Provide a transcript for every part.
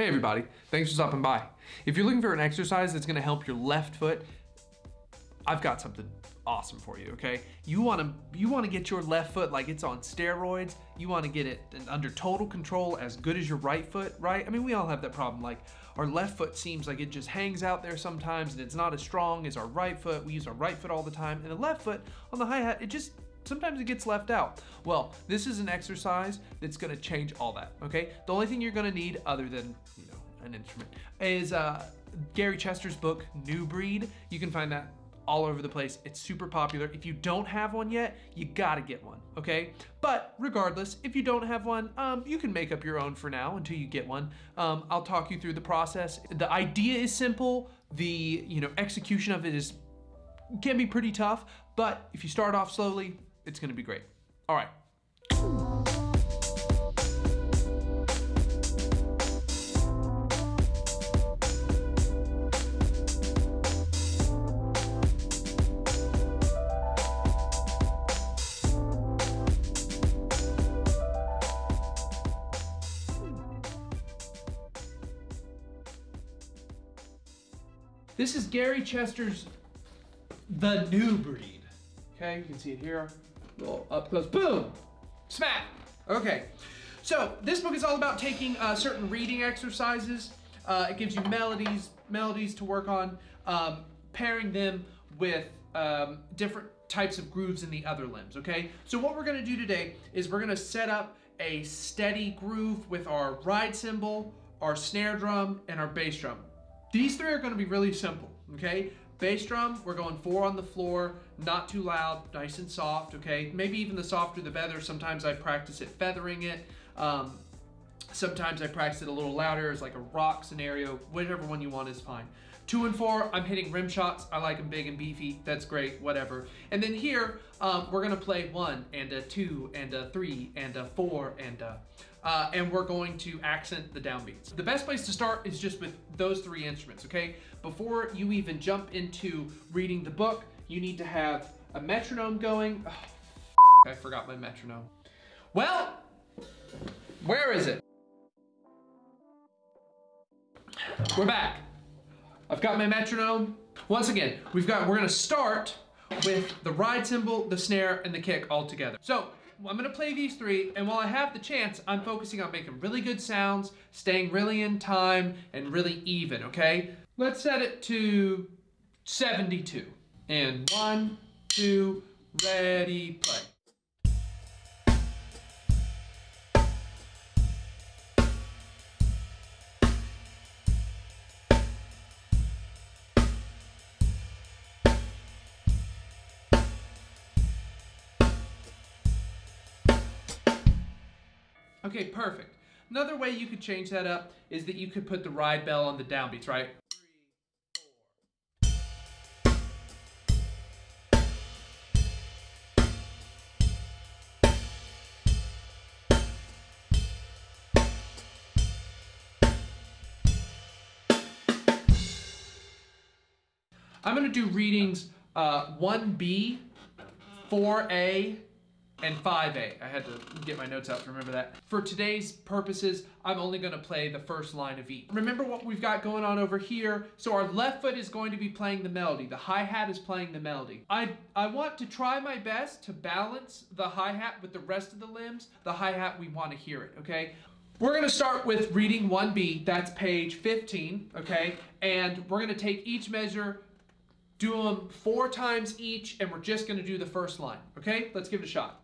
Hey everybody, thanks for stopping by. If you're looking for an exercise that's gonna help your left foot, I've got something awesome for you, okay? You wanna you wanna get your left foot like it's on steroids. You wanna get it under total control as good as your right foot, right? I mean, we all have that problem. Like our left foot seems like it just hangs out there sometimes and it's not as strong as our right foot. We use our right foot all the time. And the left foot on the hi-hat, it just sometimes it gets left out. Well, this is an exercise that's gonna change all that, okay? The only thing you're gonna need other than, you know, an instrument is uh, Gary Chester's book, New Breed. You can find that all over the place. It's super popular. If you don't have one yet, you gotta get one, okay? But regardless, if you don't have one, um, you can make up your own for now until you get one. Um, I'll talk you through the process. The idea is simple. The you know execution of it is can be pretty tough, but if you start off slowly, it's gonna be great. All right. This is Gary Chester's The New Breed. Okay, you can see it here. Little up close. Boom! Smack! Okay. So this book is all about taking uh, certain reading exercises. Uh, it gives you melodies, melodies to work on, um, pairing them with um, different types of grooves in the other limbs. Okay. So what we're gonna do today is we're gonna set up a steady groove with our ride cymbal, our snare drum, and our bass drum. These three are gonna be really simple, okay? Bass drum, we're going four on the floor, not too loud, nice and soft, okay? Maybe even the softer the better. Sometimes I practice it feathering it. Um, sometimes I practice it a little louder as like a rock scenario. Whichever one you want is fine. Two and four, I'm hitting rim shots. I like them big and beefy. That's great, whatever. And then here, um, we're gonna play one and a two and a three and a four and a, uh, and we're going to accent the downbeats. The best place to start is just with those three instruments, okay? Before you even jump into reading the book, you need to have a metronome going. Oh, I forgot my metronome. Well, where is it? We're back. I've got my metronome. Once again, we've got, we're gonna start with the ride cymbal, the snare, and the kick all together. So I'm gonna play these three, and while I have the chance, I'm focusing on making really good sounds, staying really in time, and really even, okay? Let's set it to 72. And one, two, ready, play. Okay, perfect. Another way you could change that up is that you could put the ride bell on the downbeats, right? I'm gonna do readings uh, 1B, 4A, and 5A. I had to get my notes out to remember that. For today's purposes, I'm only gonna play the first line of each. Remember what we've got going on over here? So our left foot is going to be playing the melody. The hi-hat is playing the melody. I, I want to try my best to balance the hi-hat with the rest of the limbs. The hi-hat, we wanna hear it, okay? We're gonna start with reading 1B, that's page 15, okay? And we're gonna take each measure, do them four times each, and we're just gonna do the first line, okay? Let's give it a shot.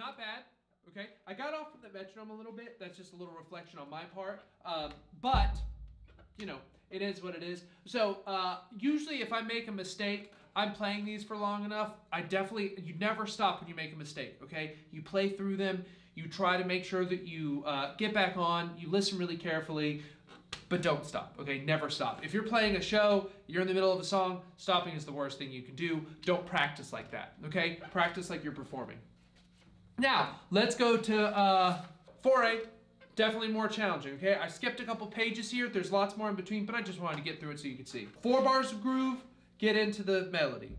Not bad. Okay, I got off from the metronome a little bit. That's just a little reflection on my part. Um, but you know, it is what it is. So uh, usually, if I make a mistake, I'm playing these for long enough. I definitely you never stop when you make a mistake. Okay, you play through them. You try to make sure that you uh, get back on. You listen really carefully but don't stop, okay? Never stop. If you're playing a show, you're in the middle of a song, stopping is the worst thing you can do. Don't practice like that, okay? Practice like you're performing. Now, let's go to uh, 4A. Definitely more challenging, okay? I skipped a couple pages here. There's lots more in between, but I just wanted to get through it so you could see. Four bars of groove, get into the melody.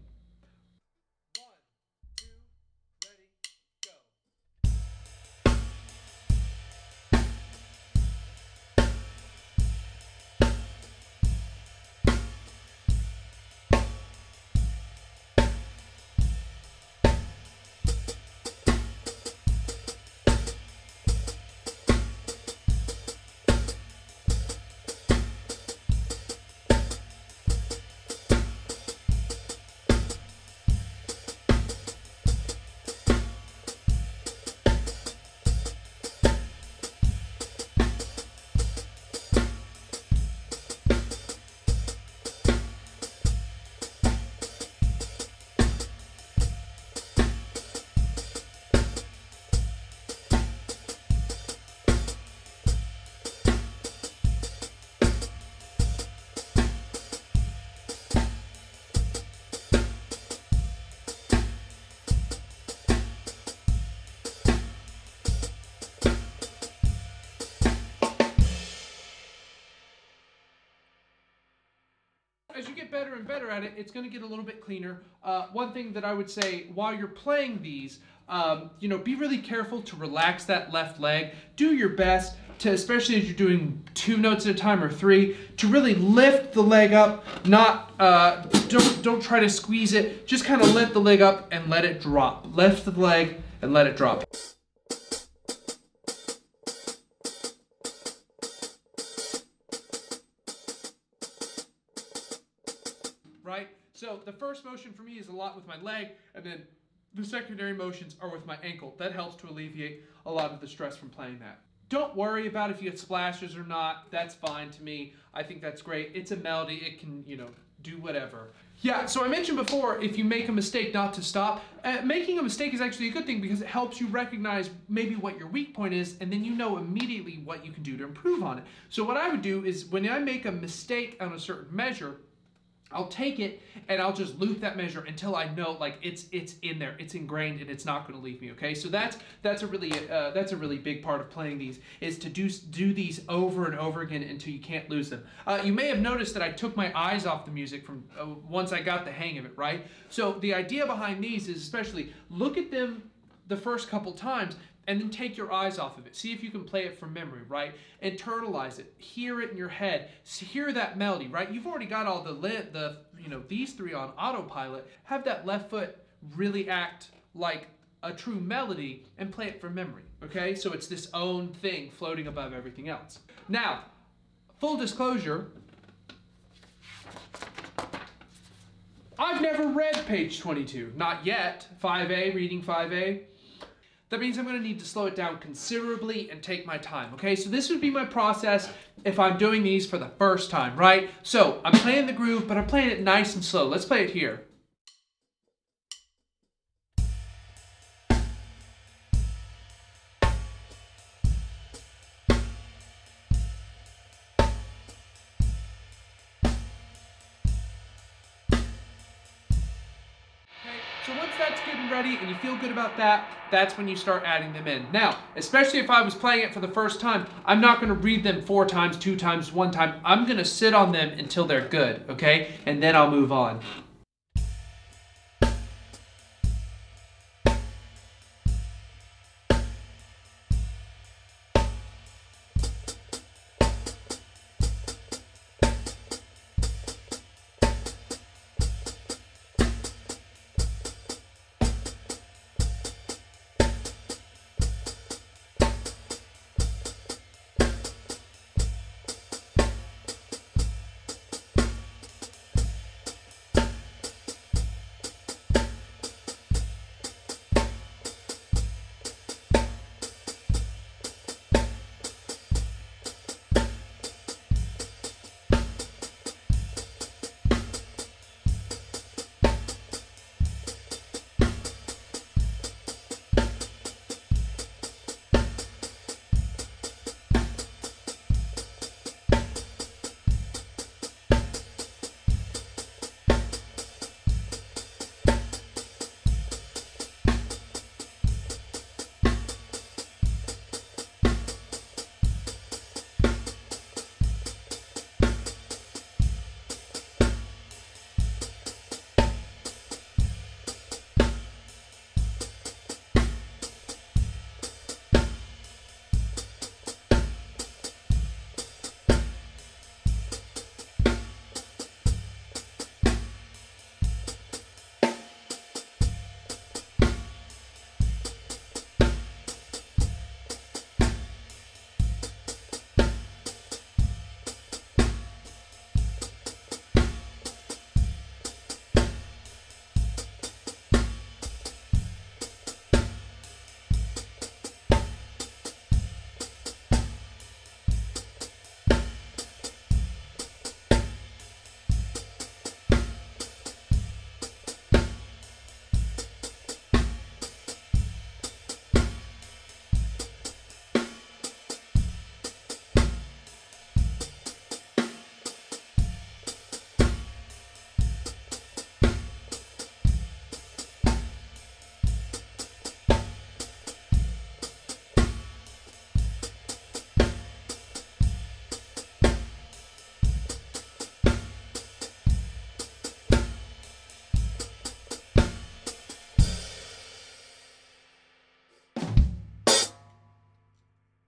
Better and better at it, it's going to get a little bit cleaner. Uh, one thing that I would say while you're playing these, um, you know, be really careful to relax that left leg. Do your best to, especially as you're doing two notes at a time or three, to really lift the leg up. Not, uh, don't don't try to squeeze it. Just kind of lift the leg up and let it drop. Lift the leg and let it drop. So the first motion for me is a lot with my leg, and then the secondary motions are with my ankle. That helps to alleviate a lot of the stress from playing that. Don't worry about if you get splashes or not. That's fine to me. I think that's great. It's a melody. It can, you know, do whatever. Yeah, so I mentioned before, if you make a mistake, not to stop. Uh, making a mistake is actually a good thing because it helps you recognize maybe what your weak point is, and then you know immediately what you can do to improve on it. So what I would do is when I make a mistake on a certain measure, I'll take it and I'll just loop that measure until I know like it's it's in there, it's ingrained, and it's not going to leave me. Okay, so that's that's a really uh, that's a really big part of playing these is to do do these over and over again until you can't lose them. Uh, you may have noticed that I took my eyes off the music from uh, once I got the hang of it, right? So the idea behind these is especially look at them the first couple times and then take your eyes off of it. See if you can play it from memory, right? Internalize it. Hear it in your head. Hear that melody, right? You've already got all the lit, the you know these three on autopilot. Have that left foot really act like a true melody and play it from memory. Okay, so it's this own thing floating above everything else. Now, full disclosure. I've never read page 22, not yet. 5A, reading 5A that means I'm gonna need to slow it down considerably and take my time, okay? So this would be my process if I'm doing these for the first time, right? So I'm playing the groove, but I'm playing it nice and slow. Let's play it here. Once that's good and ready and you feel good about that, that's when you start adding them in. Now, especially if I was playing it for the first time, I'm not gonna read them four times, two times, one time. I'm gonna sit on them until they're good, okay? And then I'll move on.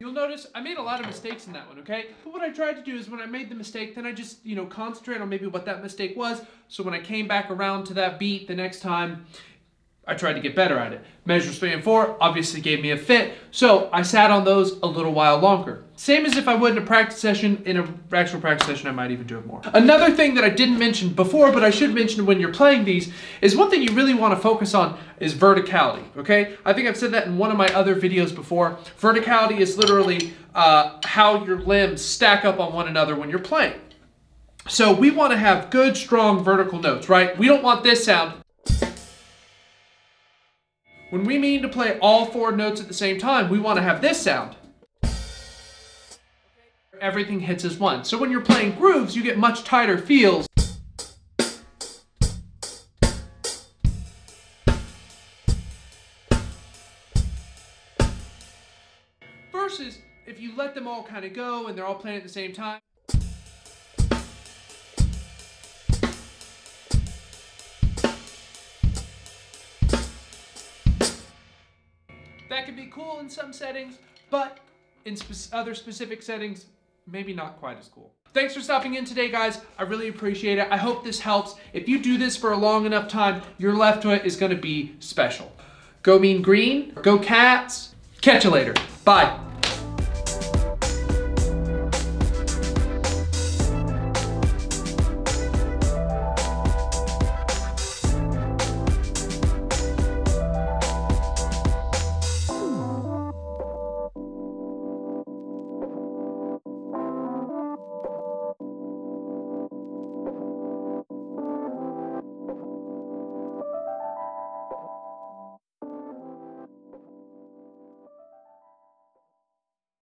You'll notice I made a lot of mistakes in that one, okay? But what I tried to do is when I made the mistake, then I just, you know, concentrate on maybe what that mistake was. So when I came back around to that beat the next time, I tried to get better at it. Measures three and four obviously gave me a fit, so I sat on those a little while longer. Same as if I would in a practice session. In an actual practice session, I might even do it more. Another thing that I didn't mention before, but I should mention when you're playing these, is one thing you really want to focus on is verticality, okay? I think I've said that in one of my other videos before. Verticality is literally uh, how your limbs stack up on one another when you're playing. So we want to have good, strong vertical notes, right? We don't want this sound when we mean to play all four notes at the same time, we want to have this sound. Everything hits as one. So when you're playing grooves, you get much tighter feels. Versus if you let them all kind of go and they're all playing at the same time. That can be cool in some settings, but in spe other specific settings, maybe not quite as cool. Thanks for stopping in today, guys. I really appreciate it. I hope this helps. If you do this for a long enough time, your left foot is gonna be special. Go mean green, go cats. Catch you later. Bye.